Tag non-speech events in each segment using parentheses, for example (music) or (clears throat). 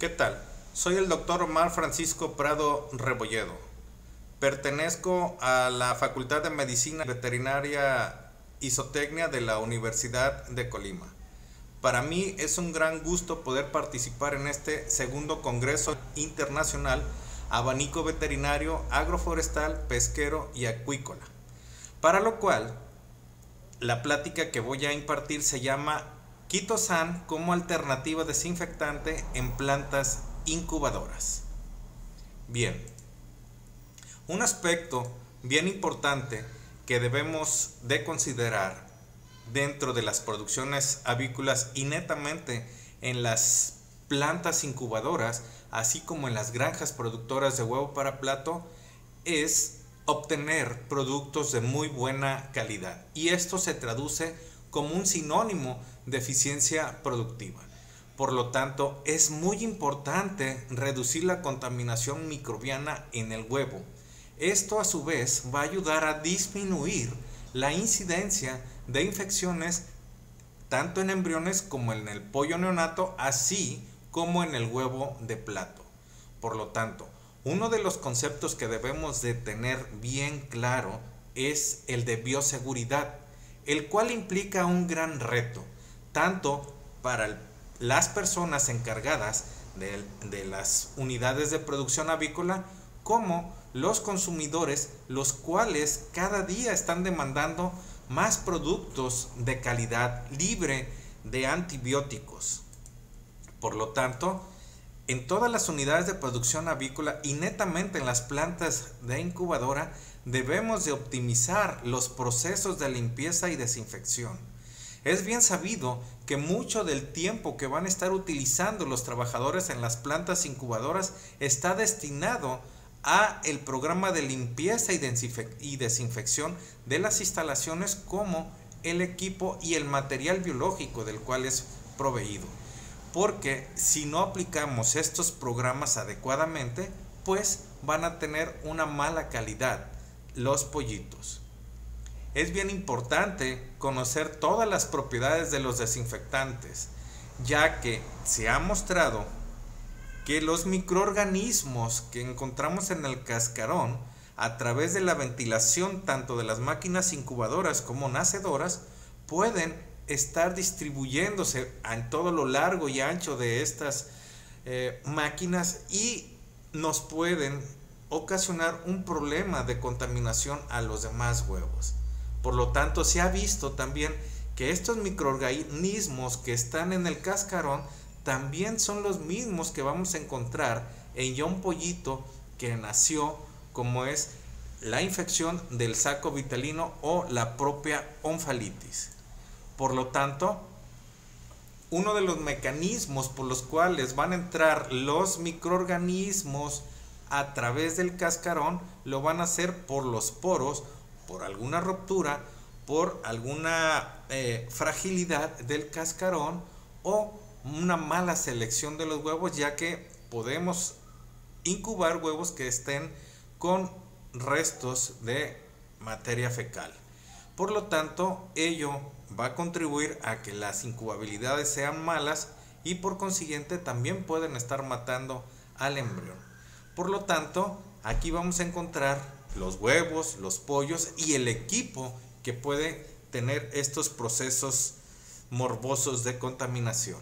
¿Qué tal? Soy el doctor Omar Francisco Prado Rebolledo. Pertenezco a la Facultad de Medicina Veterinaria Isotecnia de la Universidad de Colima. Para mí es un gran gusto poder participar en este segundo Congreso Internacional Abanico Veterinario, Agroforestal, Pesquero y Acuícola. Para lo cual, la plática que voy a impartir se llama Quitosan como alternativa desinfectante en plantas incubadoras. Bien, un aspecto bien importante que debemos de considerar dentro de las producciones avícolas y netamente en las plantas incubadoras, así como en las granjas productoras de huevo para plato, es obtener productos de muy buena calidad. Y esto se traduce como un sinónimo de eficiencia productiva. Por lo tanto, es muy importante reducir la contaminación microbiana en el huevo. Esto a su vez va a ayudar a disminuir la incidencia de infecciones tanto en embriones como en el pollo neonato, así como en el huevo de plato. Por lo tanto, uno de los conceptos que debemos de tener bien claro es el de bioseguridad, el cual implica un gran reto, tanto para las personas encargadas de, las unidades de producción avícola como los consumidores, los cuales cada día están demandando más productos de calidad libre de antibióticos. Por lo tanto, en todas las unidades de producción avícola y netamente en las plantas de incubadora debemos de optimizar los procesos de limpieza y desinfección. Es bien sabido que mucho del tiempo que van a estar utilizando los trabajadores en las plantas incubadoras está destinado a el programa de limpieza y desinfección de las instalaciones como el equipo y el material biológico del cual es proveído porque si no aplicamos estos programas adecuadamente, pues van a tener una mala calidad los pollitos. Es bien importante conocer todas las propiedades de los desinfectantes, ya que se ha mostrado que los microorganismos que encontramos en el cascarón, a través de la ventilación tanto de las máquinas incubadoras como nacedoras, pueden estar distribuyéndose en todo lo largo y ancho de estas eh, máquinas y nos pueden ocasionar un problema de contaminación a los demás huevos. Por lo tanto, se ha visto también que estos microorganismos que están en el cascarón también son los mismos que vamos a encontrar en un pollito que nació como es la infección del saco vitalino o la propia onfalitis. Por lo tanto, uno de los mecanismos por los cuales van a entrar los microorganismos a través del cascarón lo van a hacer por los poros, por alguna ruptura, por alguna eh, fragilidad del cascarón o una mala selección de los huevos ya que podemos incubar huevos que estén con restos de materia fecal. Por lo tanto, ello va a contribuir a que las incubabilidades sean malas y por consiguiente también pueden estar matando al embrión. Por lo tanto, aquí vamos a encontrar los huevos, los pollos y el equipo que puede tener estos procesos morbosos de contaminación.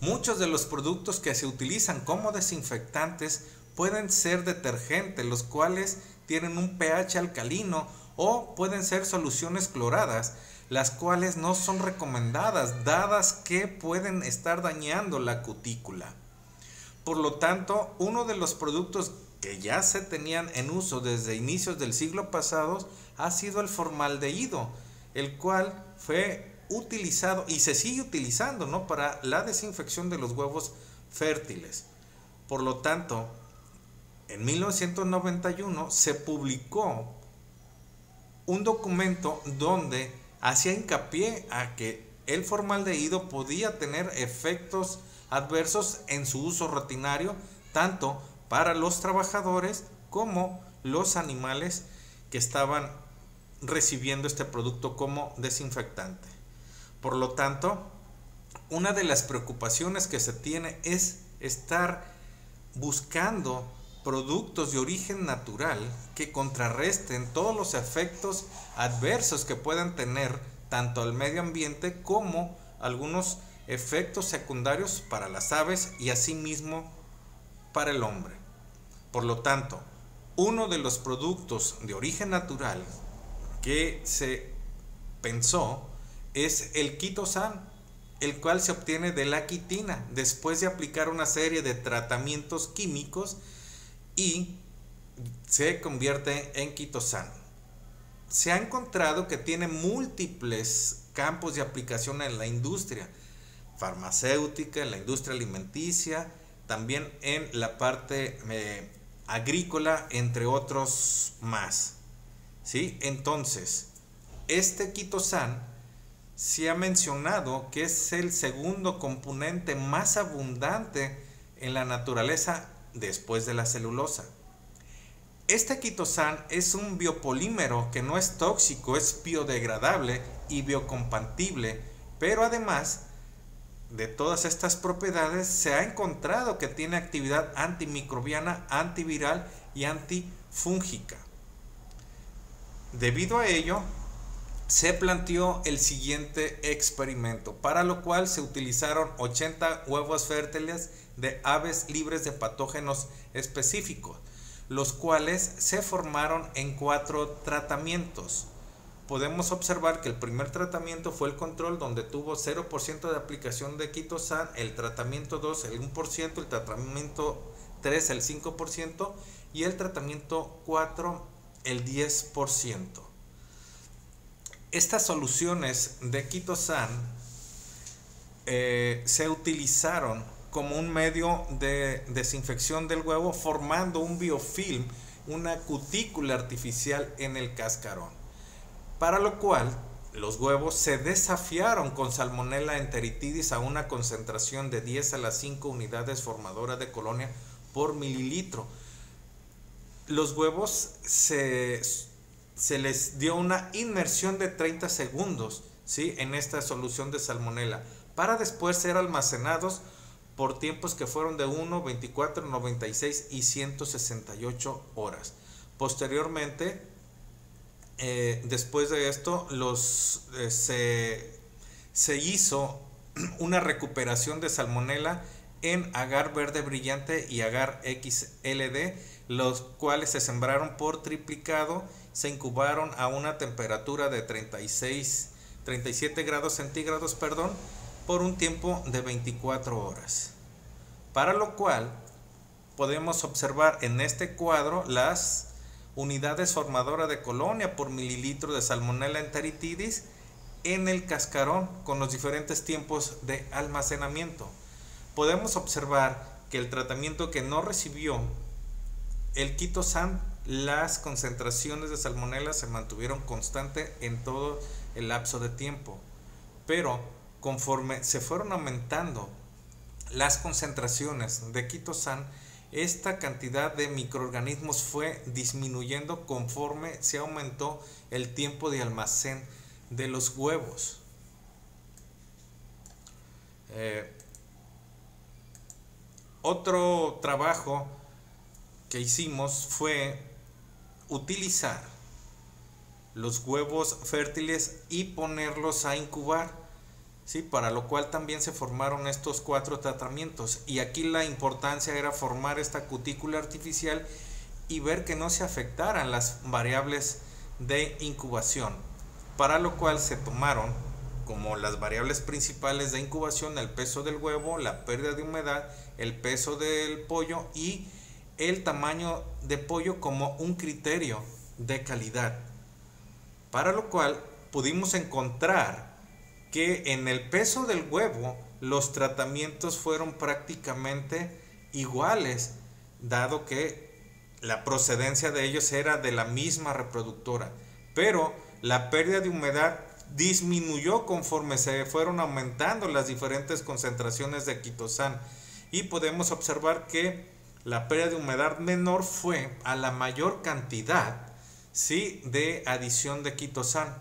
Muchos de los productos que se utilizan como desinfectantes pueden ser detergentes, los cuales tienen un pH alcalino o pueden ser soluciones cloradas, las cuales no son recomendadas, dadas que pueden estar dañando la cutícula. Por lo tanto, uno de los productos que ya se tenían en uso desde inicios del siglo pasado ha sido el formaldehído, el cual fue utilizado y se sigue utilizando ¿no? para la desinfección de los huevos fértiles. Por lo tanto, en 1991 se publicó un documento donde hacía hincapié a que el formaldehído podía tener efectos adversos en su uso rutinario, tanto para los trabajadores como los animales que estaban recibiendo este producto como desinfectante. Por lo tanto, una de las preocupaciones que se tiene es estar buscando productos de origen natural que contrarresten todos los efectos adversos que puedan tener tanto al medio ambiente como algunos efectos secundarios para las aves y asimismo para el hombre. Por lo tanto, uno de los productos de origen natural que se pensó es el quitosan, el cual se obtiene de la quitina después de aplicar una serie de tratamientos químicos y se convierte en quitosan. Se ha encontrado que tiene múltiples campos de aplicación en la industria farmacéutica, en la industria alimenticia, también en la parte eh, agrícola, entre otros más. ¿Sí? Entonces, este quitosan se ha mencionado que es el segundo componente más abundante en la naturaleza después de la celulosa. Este quitosan es un biopolímero que no es tóxico, es biodegradable y biocompatible, pero además de todas estas propiedades se ha encontrado que tiene actividad antimicrobiana, antiviral y antifúngica. Debido a ello, se planteó el siguiente experimento, para lo cual se utilizaron 80 huevos fértiles de aves libres de patógenos específicos, los cuales se formaron en cuatro tratamientos. Podemos observar que el primer tratamiento fue el control donde tuvo 0% de aplicación de quitosan, el tratamiento 2 el 1%, el tratamiento 3 el 5% y el tratamiento 4 el 10%. Estas soluciones de quitosan eh, se utilizaron como un medio de desinfección del huevo formando un biofilm, una cutícula artificial en el cascarón. Para lo cual los huevos se desafiaron con salmonella enteritidis a una concentración de 10 a las 5 unidades formadoras de colonia por mililitro. Los huevos se, se les dio una inmersión de 30 segundos ¿sí? en esta solución de salmonella para después ser almacenados por tiempos que fueron de 1, 24, 96 y 168 horas. Posteriormente, eh, después de esto, los, eh, se, se, hizo (clears throat) una recuperación de salmonela en agar verde brillante y agar XLD, los cuales se sembraron por triplicado, se incubaron a una temperatura de 36, 37 grados centígrados, perdón, por un tiempo de 24 horas. Para lo cual podemos observar en este cuadro las unidades formadoras de colonia por mililitro de Salmonella enteritidis en el cascarón con los diferentes tiempos de almacenamiento. Podemos observar que el tratamiento que no recibió el quitosan, las concentraciones de salmonella se mantuvieron constantes en todo el lapso de tiempo. Pero conforme se fueron aumentando las concentraciones de quitosan, esta cantidad de microorganismos fue disminuyendo conforme se aumentó el tiempo de almacén de los huevos. Eh, otro trabajo que hicimos fue utilizar los huevos fértiles y ponerlos a incubar ¿sí? para lo cual también se formaron estos cuatro tratamientos. Y aquí la importancia era formar esta cutícula artificial y ver que no se afectaran las variables de incubación, para lo cual se tomaron como las variables principales de incubación el peso del huevo, la pérdida de humedad, el peso del pollo y el tamaño de pollo como un criterio de calidad. Para lo cual pudimos encontrar que en el peso del huevo los tratamientos fueron prácticamente iguales, dado que la procedencia de ellos era de la misma reproductora, pero la pérdida de humedad disminuyó conforme se fueron aumentando las diferentes concentraciones de quitosan y podemos observar que la pérdida de humedad menor fue a la mayor cantidad ¿sí? de adición de quitosan.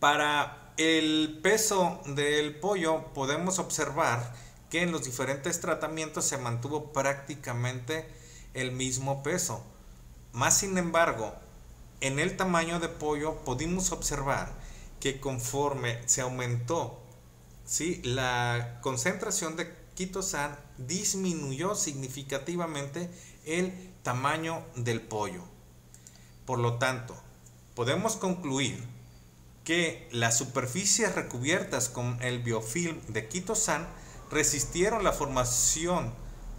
Para el peso del pollo podemos observar que en los diferentes tratamientos se mantuvo prácticamente el mismo peso. Más sin embargo, en el tamaño de pollo pudimos observar que conforme se aumentó ¿sí? la concentración de quitosan, disminuyó significativamente el tamaño del pollo. Por lo tanto, podemos concluir que las superficies recubiertas con el biofilm de quitosan resistieron la formación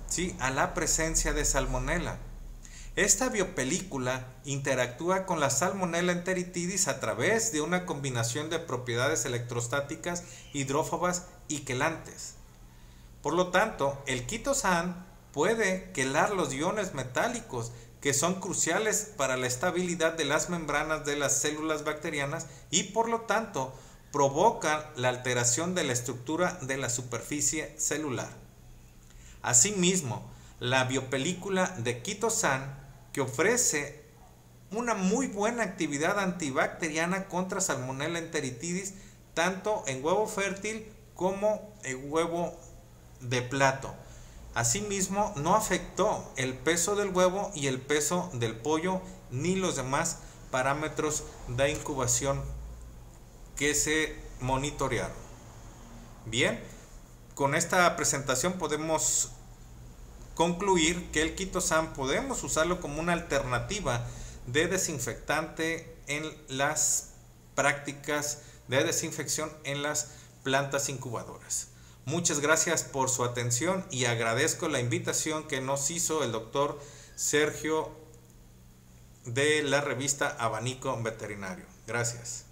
¿sí? a la presencia de salmonela. Esta biopelícula interactúa con la salmonella enteritidis a través de una combinación de propiedades electrostáticas, hidrófobas y quelantes. Por lo tanto, el quitosan puede quelar los iones metálicos que son cruciales para la estabilidad de las membranas de las células bacterianas y por lo tanto provocan la alteración de la estructura de la superficie celular. Asimismo, la biopelícula de quitosan que ofrece una muy buena actividad antibacteriana contra Salmonella enteritidis tanto en huevo fértil como en huevo de plato. Asimismo, no afectó el peso del huevo y el peso del pollo ni los demás parámetros de incubación que se monitorearon. Bien, con esta presentación podemos concluir que el quitosan podemos usarlo como una alternativa de desinfectante en las prácticas de desinfección en las plantas incubadoras. Muchas gracias por su atención y agradezco la invitación que nos hizo el doctor Sergio de la revista Abanico Veterinario. Gracias.